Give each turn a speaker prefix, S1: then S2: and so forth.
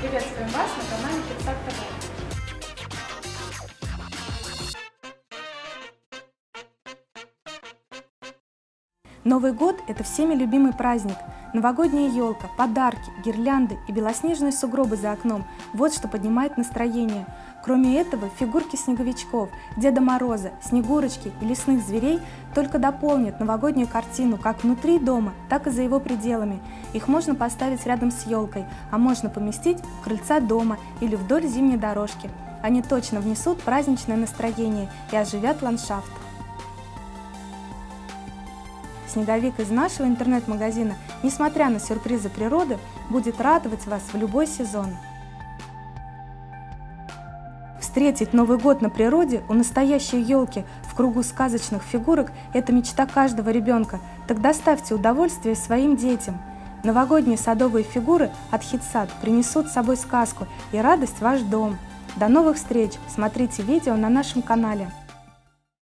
S1: Приветствуем вас на канале ТВ.
S2: Новый год – это всеми любимый праздник. Новогодняя елка, подарки, гирлянды и белоснежные сугробы за окном – вот что поднимает настроение. Кроме этого, фигурки снеговичков, Деда Мороза, Снегурочки и лесных зверей только дополнят новогоднюю картину как внутри дома, так и за его пределами. Их можно поставить рядом с елкой, а можно поместить в крыльца дома или вдоль зимней дорожки. Они точно внесут праздничное настроение и оживят ландшафт. Снеговик из нашего интернет-магазина, несмотря на сюрпризы природы, будет радовать вас в любой сезон. Встретить Новый год на природе у настоящей елки в кругу сказочных фигурок – это мечта каждого ребенка. Так доставьте удовольствие своим детям. Новогодние садовые фигуры от Хитсад принесут с собой сказку и радость в ваш дом. До новых встреч! Смотрите видео на нашем канале.